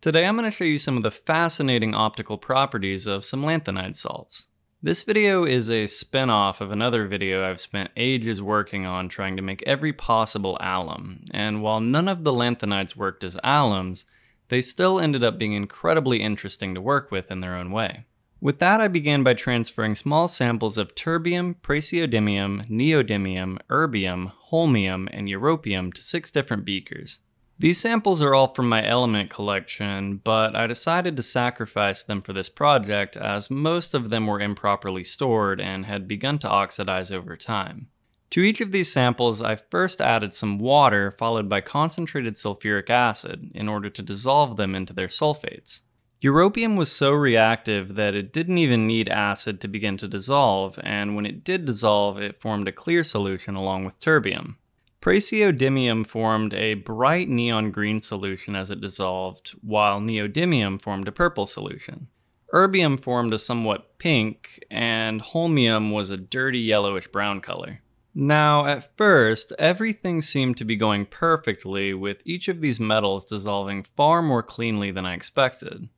Today I'm going to show you some of the fascinating optical properties of some lanthanide salts. This video is a spin-off of another video I've spent ages working on trying to make every possible alum, and while none of the lanthanides worked as alums, they still ended up being incredibly interesting to work with in their own way. With that, I began by transferring small samples of terbium, praseodymium, neodymium, erbium, holmium, and europium to six different beakers. These samples are all from my element collection, but I decided to sacrifice them for this project as most of them were improperly stored and had begun to oxidize over time. To each of these samples, I first added some water followed by concentrated sulfuric acid in order to dissolve them into their sulfates. Europium was so reactive that it didn't even need acid to begin to dissolve, and when it did dissolve, it formed a clear solution along with terbium. Praseodymium formed a bright neon green solution as it dissolved, while neodymium formed a purple solution. Erbium formed a somewhat pink, and holmium was a dirty yellowish brown color. Now, at first, everything seemed to be going perfectly, with each of these metals dissolving far more cleanly than I expected.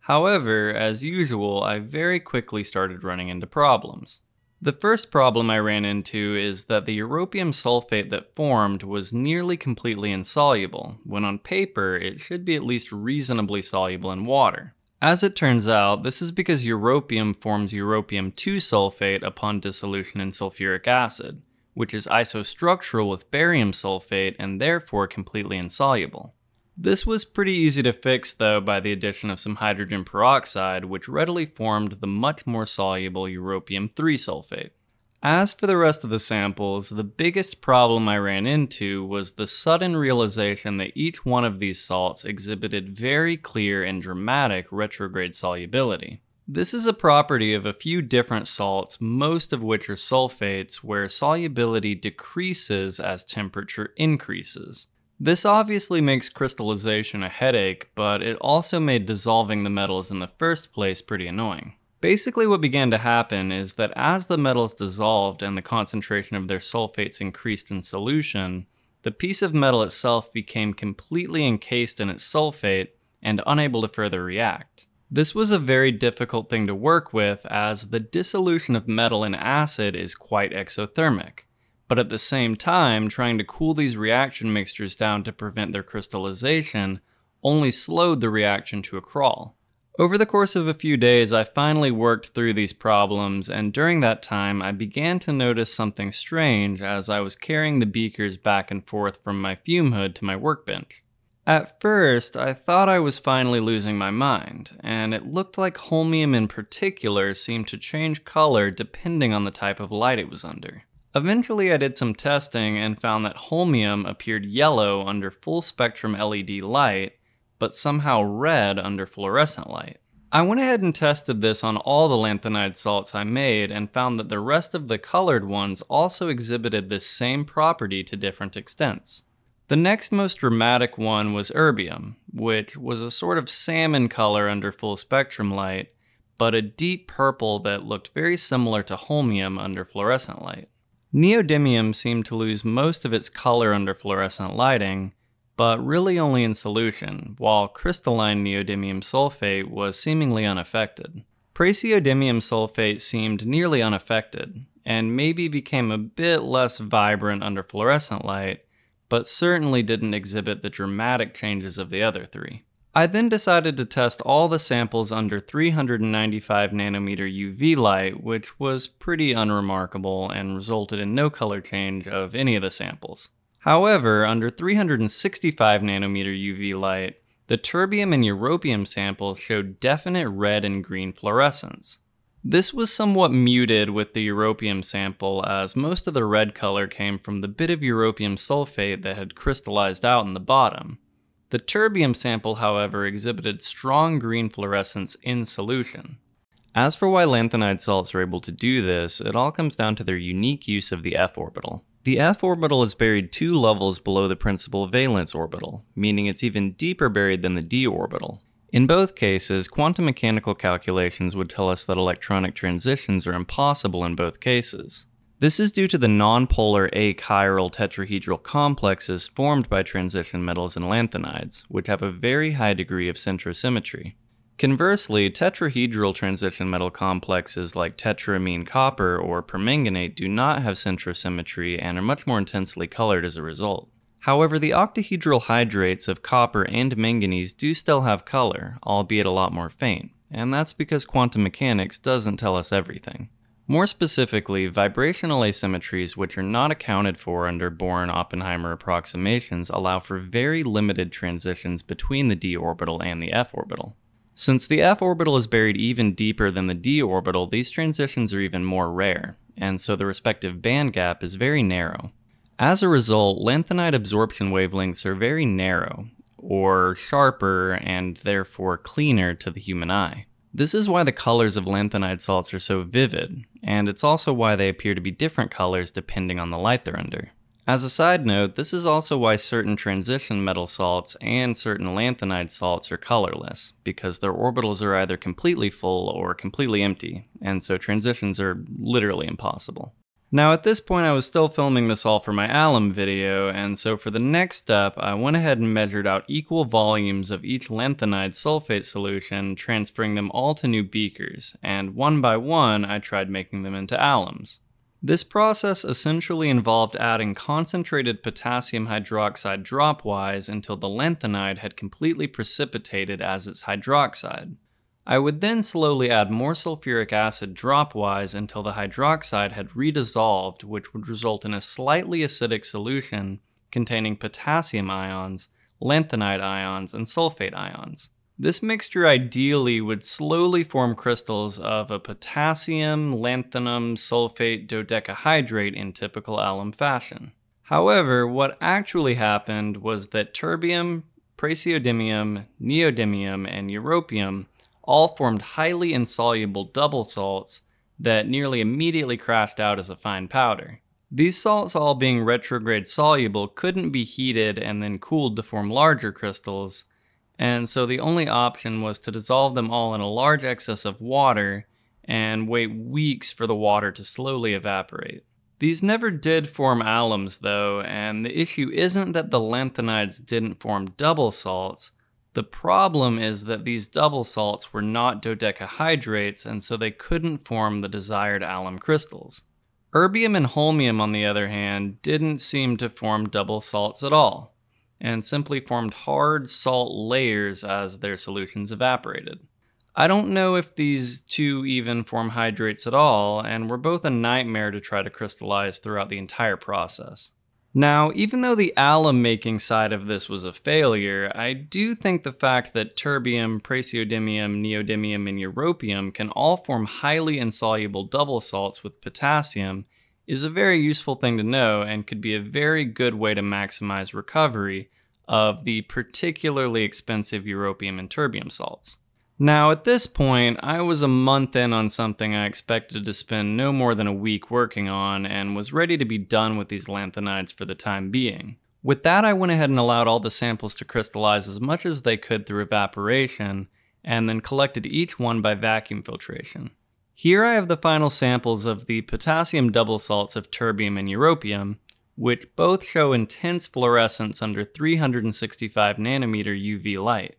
However, as usual, I very quickly started running into problems. The first problem I ran into is that the europium sulfate that formed was nearly completely insoluble, when on paper it should be at least reasonably soluble in water. As it turns out, this is because europium forms europium 2 sulfate upon dissolution in sulfuric acid, which is isostructural with barium sulfate and therefore completely insoluble. This was pretty easy to fix though by the addition of some hydrogen peroxide, which readily formed the much more soluble europium 3 sulfate. As for the rest of the samples, the biggest problem I ran into was the sudden realization that each one of these salts exhibited very clear and dramatic retrograde solubility. This is a property of a few different salts, most of which are sulfates, where solubility decreases as temperature increases. This obviously makes crystallization a headache, but it also made dissolving the metals in the first place pretty annoying. Basically what began to happen is that as the metals dissolved and the concentration of their sulfates increased in solution, the piece of metal itself became completely encased in its sulfate and unable to further react. This was a very difficult thing to work with as the dissolution of metal in acid is quite exothermic but at the same time, trying to cool these reaction mixtures down to prevent their crystallization only slowed the reaction to a crawl. Over the course of a few days, I finally worked through these problems, and during that time, I began to notice something strange as I was carrying the beakers back and forth from my fume hood to my workbench. At first, I thought I was finally losing my mind, and it looked like holmium in particular seemed to change color depending on the type of light it was under. Eventually, I did some testing and found that holmium appeared yellow under full spectrum LED light, but somehow red under fluorescent light. I went ahead and tested this on all the lanthanide salts I made and found that the rest of the colored ones also exhibited this same property to different extents. The next most dramatic one was erbium, which was a sort of salmon color under full spectrum light, but a deep purple that looked very similar to holmium under fluorescent light. Neodymium seemed to lose most of its color under fluorescent lighting, but really only in solution, while crystalline neodymium sulfate was seemingly unaffected. Praseodymium sulfate seemed nearly unaffected, and maybe became a bit less vibrant under fluorescent light, but certainly didn't exhibit the dramatic changes of the other three. I then decided to test all the samples under 395 nanometer UV light, which was pretty unremarkable and resulted in no color change of any of the samples. However, under 365 nanometer UV light, the terbium and europium samples showed definite red and green fluorescence. This was somewhat muted with the europium sample as most of the red color came from the bit of europium sulfate that had crystallized out in the bottom. The terbium sample, however, exhibited strong green fluorescence in solution. As for why lanthanide salts are able to do this, it all comes down to their unique use of the f orbital. The f orbital is buried two levels below the principal valence orbital, meaning it's even deeper buried than the d orbital. In both cases, quantum mechanical calculations would tell us that electronic transitions are impossible in both cases. This is due to the nonpolar achiral tetrahedral complexes formed by transition metals and lanthanides, which have a very high degree of centrosymmetry. Conversely, tetrahedral transition metal complexes like tetramine copper or permanganate do not have centrosymmetry and are much more intensely colored as a result. However, the octahedral hydrates of copper and manganese do still have color, albeit a lot more faint, and that's because quantum mechanics doesn't tell us everything. More specifically, vibrational asymmetries which are not accounted for under Born-Oppenheimer approximations allow for very limited transitions between the d orbital and the f orbital. Since the f orbital is buried even deeper than the d orbital, these transitions are even more rare, and so the respective band gap is very narrow. As a result, lanthanide absorption wavelengths are very narrow, or sharper and therefore cleaner to the human eye. This is why the colors of lanthanide salts are so vivid, and it's also why they appear to be different colors depending on the light they're under. As a side note, this is also why certain transition metal salts and certain lanthanide salts are colorless, because their orbitals are either completely full or completely empty, and so transitions are literally impossible. Now at this point I was still filming this all for my alum video, and so for the next step I went ahead and measured out equal volumes of each lanthanide sulfate solution, transferring them all to new beakers, and one by one I tried making them into alums. This process essentially involved adding concentrated potassium hydroxide dropwise until the lanthanide had completely precipitated as its hydroxide. I would then slowly add more sulfuric acid dropwise until the hydroxide had redissolved, which would result in a slightly acidic solution containing potassium ions, lanthanide ions, and sulfate ions. This mixture ideally would slowly form crystals of a potassium lanthanum sulfate dodecahydrate in typical alum fashion. However, what actually happened was that terbium, praseodymium, neodymium, and europium all formed highly insoluble double salts that nearly immediately crashed out as a fine powder. These salts all being retrograde soluble couldn't be heated and then cooled to form larger crystals, and so the only option was to dissolve them all in a large excess of water and wait weeks for the water to slowly evaporate. These never did form alums though, and the issue isn't that the lanthanides didn't form double salts, the problem is that these double salts were not dodecahydrates and so they couldn't form the desired alum crystals. Erbium and holmium, on the other hand, didn't seem to form double salts at all and simply formed hard salt layers as their solutions evaporated. I don't know if these two even form hydrates at all, and were both a nightmare to try to crystallize throughout the entire process. Now, even though the alum making side of this was a failure, I do think the fact that terbium, praseodymium, neodymium, and europium can all form highly insoluble double salts with potassium is a very useful thing to know and could be a very good way to maximize recovery of the particularly expensive europium and terbium salts. Now, at this point, I was a month in on something I expected to spend no more than a week working on and was ready to be done with these lanthanides for the time being. With that, I went ahead and allowed all the samples to crystallize as much as they could through evaporation, and then collected each one by vacuum filtration. Here I have the final samples of the potassium double salts of terbium and europium, which both show intense fluorescence under 365 nanometer UV light.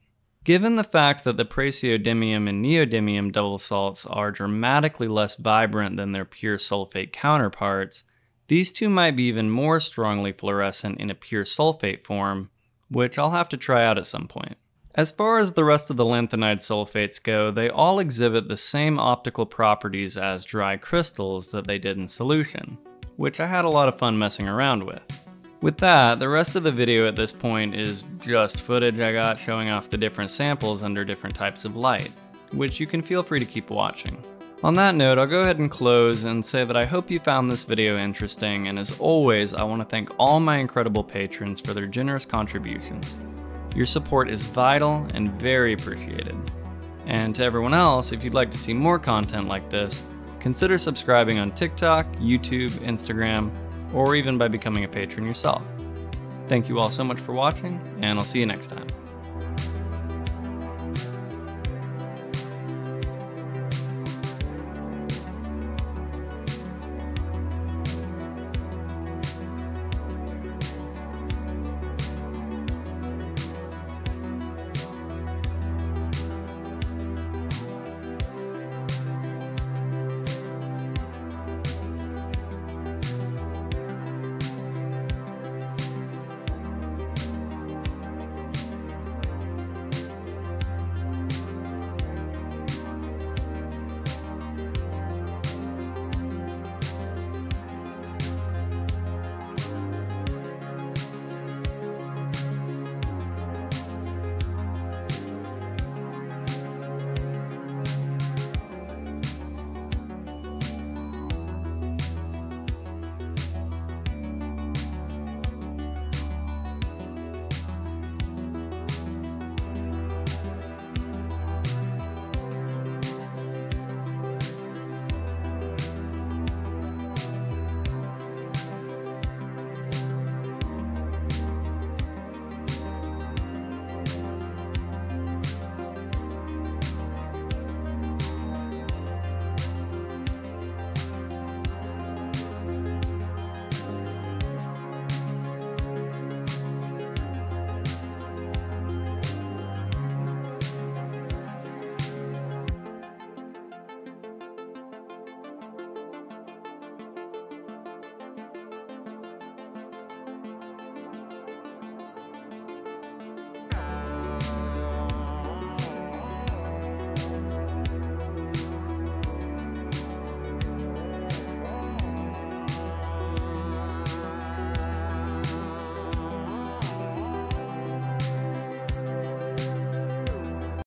Given the fact that the praseodymium and neodymium double salts are dramatically less vibrant than their pure sulfate counterparts, these two might be even more strongly fluorescent in a pure sulfate form, which I'll have to try out at some point. As far as the rest of the lanthanide sulfates go, they all exhibit the same optical properties as dry crystals that they did in solution, which I had a lot of fun messing around with. With that, the rest of the video at this point is just footage I got showing off the different samples under different types of light, which you can feel free to keep watching. On that note, I'll go ahead and close and say that I hope you found this video interesting, and as always, I want to thank all my incredible patrons for their generous contributions. Your support is vital and very appreciated. And to everyone else, if you'd like to see more content like this, consider subscribing on TikTok, YouTube, Instagram, or even by becoming a patron yourself. Thank you all so much for watching, and I'll see you next time.